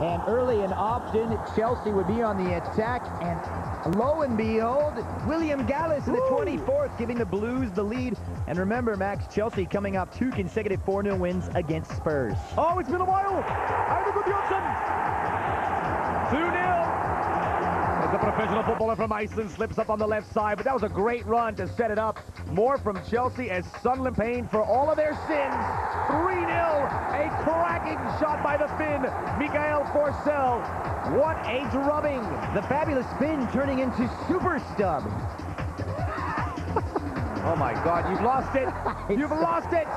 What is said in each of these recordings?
And early and often, Chelsea would be on the attack. And lo and behold, William Gallas in the 24th giving the Blues the lead. And remember, Max, Chelsea coming off two consecutive 4-0 wins against Spurs. Oh, it's been a while. Gudjohnsen. 2-0. The professional footballer from Iceland slips up on the left side, but that was a great run to set it up. More from Chelsea as Sunderland paying for all of their sins. 3-0. A cracking shot by the Finn, Mikael Forssell. What a drubbing. The fabulous Finn turning into super stub. oh my God, you've lost it. You've lost it.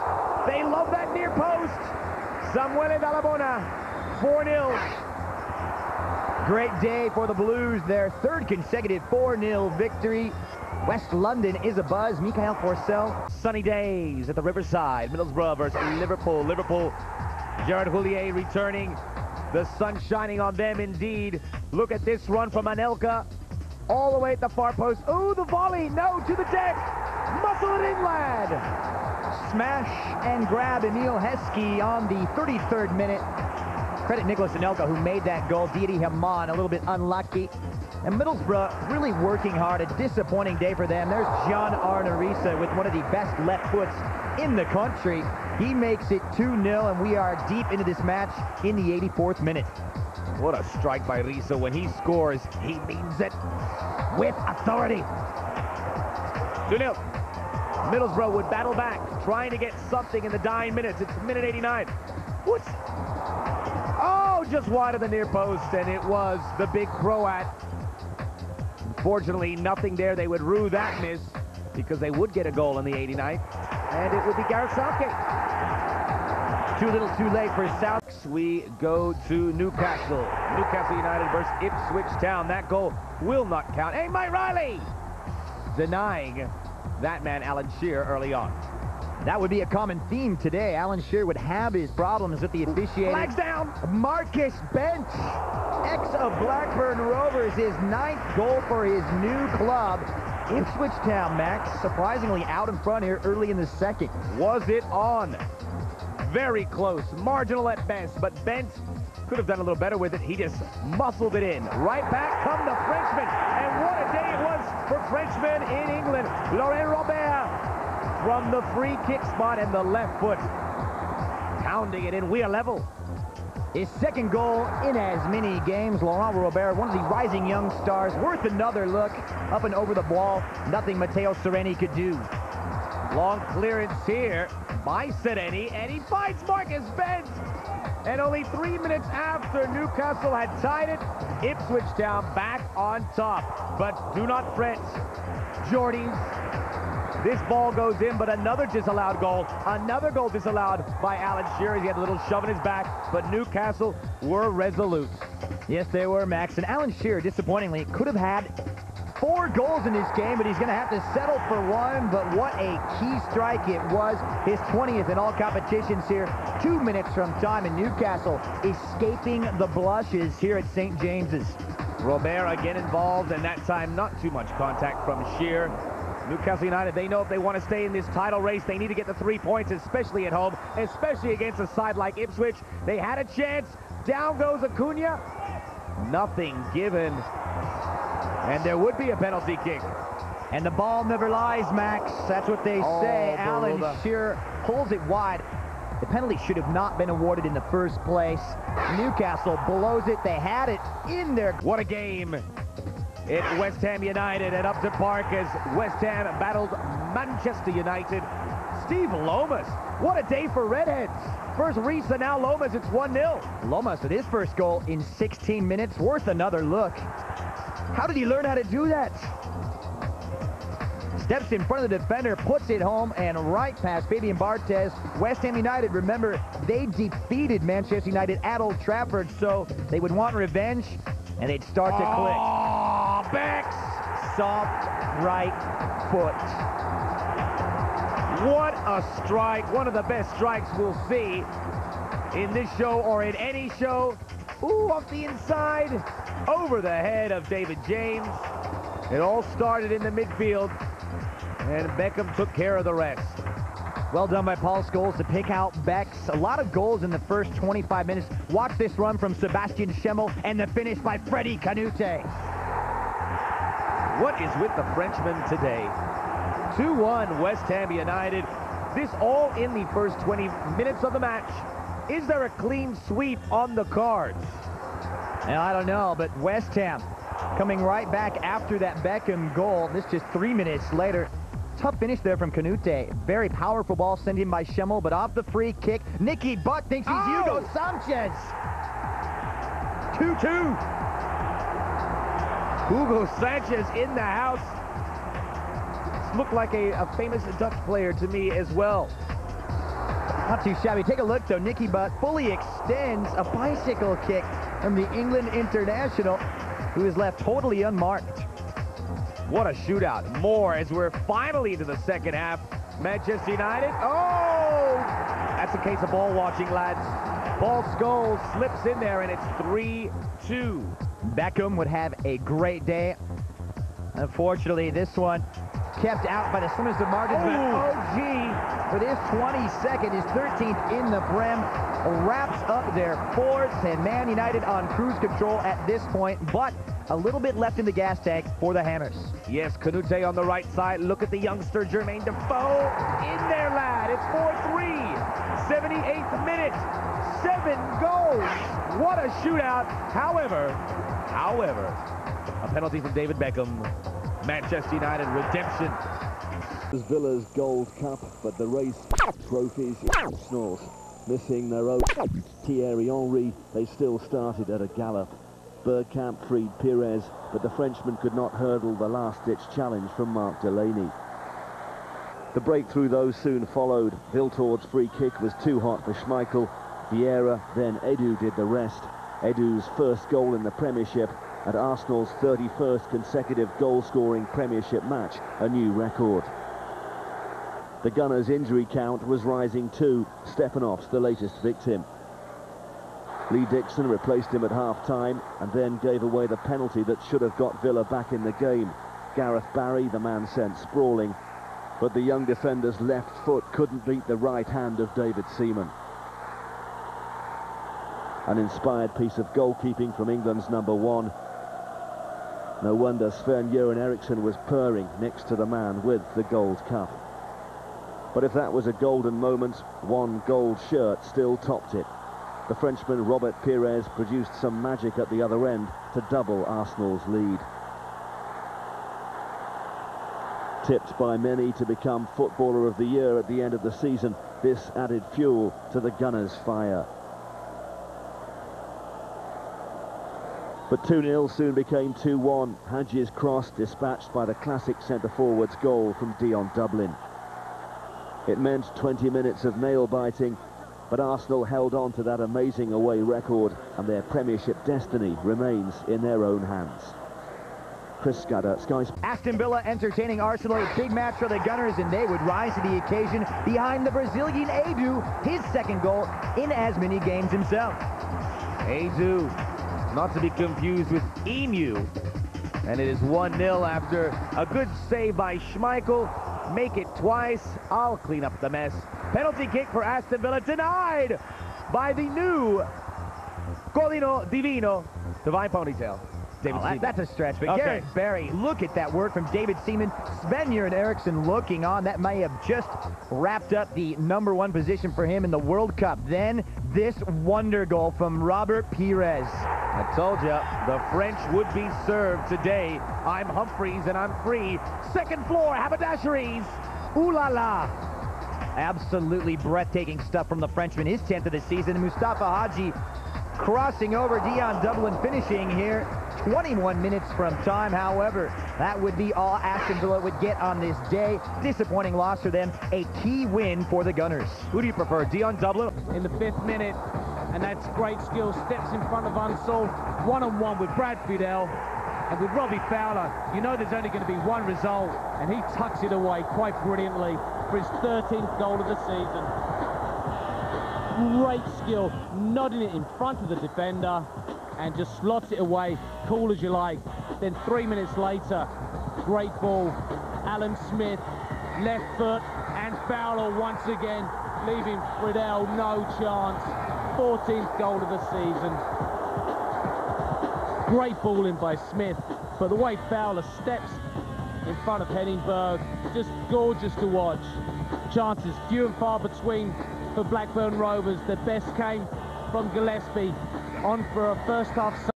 They love that near post. Samuele Dalla Bona, 4-0. Great day for the Blues, their third consecutive 4-0 victory. West London is a buzz. Mikael Forssell. Sunny days at the Riverside. Middlesbrough versus Liverpool. Liverpool, Gerard Houllier returning. The sun shining on them indeed. Look at this run from Anelka. All the way at the far post. Ooh, the volley. No, to the deck. Muscle it in, lad. Smash and grab Emile Heskey on the 33rd minute. Credit Nicolas Anelka who made that goal. Didi Hamann a little bit unlucky. And Middlesbrough really working hard. A disappointing day for them. There's John Arne Riise with one of the best left foots in the country. He makes it 2-0 and we are deep into this match in the 84th minute. What a strike by Riise. When he scores, he means it with authority. 2-0. Middlesbrough would battle back, trying to get something in the dying minutes. It's minute 89. What? Just wide of the near post, and it was the big Croat. Unfortunately, nothing there. They would rue that miss because they would get a goal in the 89th, and it would be Gareth Southgate. Too little too late for South. We go to Newcastle. Newcastle United versus Ipswich Town. That goal will not count. Hey, Mike Riley! Denying that man, Alan Shearer, early on. That would be a common theme today. Alan Shearer would have his problems with the officiating. Flags down! Marcus Bent, ex of Blackburn Rovers, his ninth goal for his new club. Ipswich Town, Max, surprisingly out in front here early in the second. Was it on? Very close, marginal at best, but Bent could have done a little better with it. He just muscled it in. Right back come the Frenchman, and what a day it was for Frenchmen in England. Laurent Robert from the free kick spot and the left foot. Pounding it in, we are level. His second goal in as many games. Laurent Robert, one of the rising young stars, worth another look. Up and over the ball, nothing Matteo Sereni could do. Long clearance here by Sereni, and he finds Marcus Bent. And only three minutes after Newcastle had tied it, Ipswich Town back on top. But do not fret, Geordies. This ball goes in, but another disallowed goal. Another goal disallowed by Alan Shearer. He had a little shove in his back, but Newcastle were resolute. Yes, they were, Max. And Alan Shearer, disappointingly, could have had four goals in this game, but he's going to have to settle for one. But what a key strike it was. His 20th in all competitions here. Two minutes from time, and Newcastle escaping the blushes here at St. James's. Robert again involved, and that time not too much contact from Shearer. Newcastle United, they know if they want to stay in this title race, they need to get the three points, especially at home, especially against a side like Ipswich. They had a chance. Down goes Acuna. Nothing given. And there would be a penalty kick. And the ball never lies, Max. That's what they Oh, say. Alan. Shearer pulls it wide. The penalty should have not been awarded in the first place. Newcastle blows it. They had it in their... What a game at West Ham United at Upton Park as West Ham battled Manchester United. Steve Lomas, what a day for Redheads. First Riise, now Lomas, it's 1-0. Lomas with his first goal in 16 minutes. Worth another look. How did he learn how to do that? Steps in front of the defender, puts it home, and right past Fabian Barthez. West Ham United, remember, they defeated Manchester United at Old Trafford, so they would want revenge, and they'd start to click. Oh, Becks! Soft right foot. What a strike. One of the best strikes we'll see in this show or in any show. Ooh, off the inside, over the head of David James. It all started in the midfield, and Beckham took care of the rest. Well done by Paul Scholes to pick out Becks. A lot of goals in the first 25 minutes. Watch this run from Sebastian Schemmel and the finish by Freddie Kanouté. What is with the Frenchman today? 2-1 West Ham United. This all in the first 20 minutes of the match. Is there a clean sweep on the cards? Well, I don't know, but West Ham coming right back after that Beckham goal. This just three minutes later. Tough finish there from Kanouté. Very powerful ball sent in by Schemmel, but off the free kick, Nicky Butt thinks he's oh! Hugo Sanchez. 2-2. Hugo Sanchez in the house. Looked like a, a famous Dutch player to me as well. Not too shabby. Take a look, though. Nicky Butt fully extends a bicycle kick from the England international, who is left totally unmarked. What a shootout. More as we're finally into the second half. Manchester United. Oh! That's a case of ball watching, lads. Paul Scholes slips in there, and it's 3-2. Beckham would have a great day. Unfortunately, this one kept out by the slimmest of margins. But OG, for this 22nd, his 13th in the Prem, wraps up their fourth, and Man United on cruise control at this point, but a little bit left in the gas tank for the Hammers. Yes, Kanouté on the right side. Look at the youngster, Jermaine Defoe. In there, lad. It's 4-3. 78th minute. Seven goals. What a shootout. However, however, a penalty from David Beckham Manchester United redemption. Villa's Gold Cup, but the race trophies Arsenal's missing their own Thierry Henry. They still started at a gallop. Bergkamp freed Pires, but the Frenchman could not hurdle the last-ditch challenge from Mark Delaney. The breakthrough, though, soon followed. Wiltord's free kick was too hot for Schmeichel. Vieira, then Edu did the rest. Edu's first goal in the Premiership at Arsenal's 31st consecutive goal-scoring Premiership match, a new record. The Gunners' injury count was rising too. Stepanovs the latest victim. Lee Dixon replaced him at half-time and then gave away the penalty that should have got Villa back in the game. Gareth Barry, the man sent sprawling, but the young defender's left foot couldn't beat the right hand of David Seaman. An inspired piece of goalkeeping from England's number one no wonder Sven-Göran Eriksson was purring next to the man with the gold cup. But if that was a golden moment, one gold shirt still topped it. The Frenchman Robert Pires produced some magic at the other end to double Arsenal's lead. Tipped by many to become Footballer of the Year at the end of the season, this added fuel to the Gunners' fire. But 2-0 soon became 2-1. Hadji's cross dispatched by the classic centre-forward's goal from Dion Dublin. It meant 20 minutes of nail-biting, but Arsenal held on to that amazing away record and their Premiership destiny remains in their own hands. Chris Skudder, Sky Aston Villa entertaining Arsenal, a big match for the Gunners, and they would rise to the occasion behind the Brazilian Edu, his second goal in as many games himself. Edu not to be confused with Emu. And it is 1-0 after a good save by Schmeichel. Make it twice. I'll clean up the mess. Penalty kick for Aston Villa denied by the new Codino Divino, Divine Ponytail. David oh, that's a stretch, but okay. Barry, look at that work from David Seaman. Sven and Eriksson looking on. That may have just wrapped up the number one position for him in the World Cup. Then this wonder goal from Robert Pires. I told you, the French would be served today. I'm Humphries and I'm free. Second floor, haberdasheries. Ooh la la. Absolutely breathtaking stuff from the Frenchman. His 10th of the season. Mustapha Hadji crossing over Dion Dublin finishing here 21 minutes from time. However, that would be all Aston Villa would get on this day. Disappointing loss for them. A key win for the Gunners. Who do you prefer, Dion Dublin? In the fifth minute, and that's great skill. Steps in front of Unsol, one-on-one with Brad Friedel. And with Robbie Fowler, you know there's only going to be one result, and he tucks it away quite brilliantly for his 13th goal of the season. Great skill, nodding it in front of the defender, and just slots it away, cool as you like. Then three minutes later, great ball, Alan Smith, left foot, and Fowler once again, leaving Friedel no chance. 14th goal of the season. Great balling by Smith, but the way Fowler steps in front of Henning Berg, just gorgeous to watch. Chances few and far between for Blackburn Rovers. The best came from Gillespie on for a first half